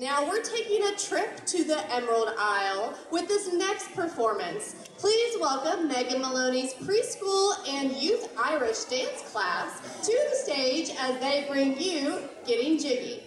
Now we're taking a trip to the Emerald Isle with this next performance. Please welcome Megan Maloney's preschool and youth Irish dance class to the stage as they bring you Getting Jiggy.